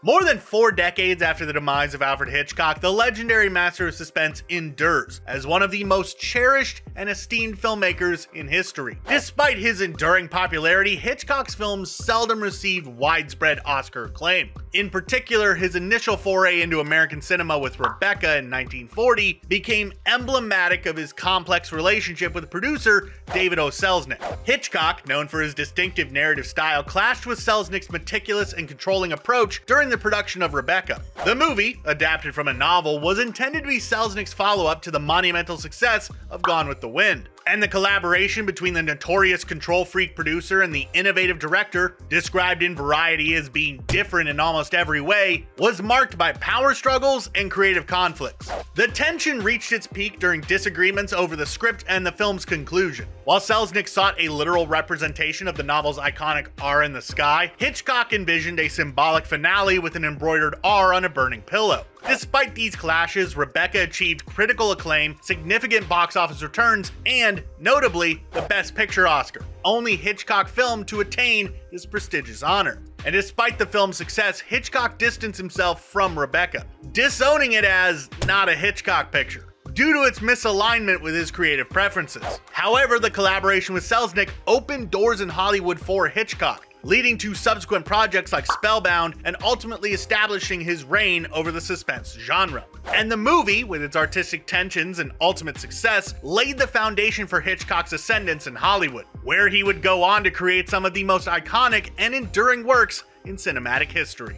More than four decades after the demise of Alfred Hitchcock, the legendary master of suspense endures as one of the most cherished and esteemed filmmakers in history. Despite his enduring popularity, Hitchcock's films seldom received widespread Oscar acclaim. In particular, his initial foray into American cinema with Rebecca in 1940 became emblematic of his complex relationship with producer David O. Selznick. Hitchcock, known for his distinctive narrative style, clashed with Selznick's meticulous and controlling approach during the production of Rebecca. The movie, adapted from a novel, was intended to be Selznick's follow-up to the monumental success of Gone with the Wind and the collaboration between the notorious control freak producer and the innovative director, described in Variety as being different in almost every way, was marked by power struggles and creative conflicts. The tension reached its peak during disagreements over the script and the film's conclusion. While Selznick sought a literal representation of the novel's iconic R in the sky, Hitchcock envisioned a symbolic finale with an embroidered R on a burning pillow. Despite these clashes, Rebecca achieved critical acclaim, significant box office returns, and, notably, the Best Picture Oscar, only Hitchcock film to attain this prestigious honor. And despite the film's success, Hitchcock distanced himself from Rebecca, disowning it as not a Hitchcock picture due to its misalignment with his creative preferences. However, the collaboration with Selznick opened doors in Hollywood for Hitchcock, leading to subsequent projects like Spellbound and ultimately establishing his reign over the suspense genre. And the movie, with its artistic tensions and ultimate success, laid the foundation for Hitchcock's ascendance in Hollywood, where he would go on to create some of the most iconic and enduring works in cinematic history.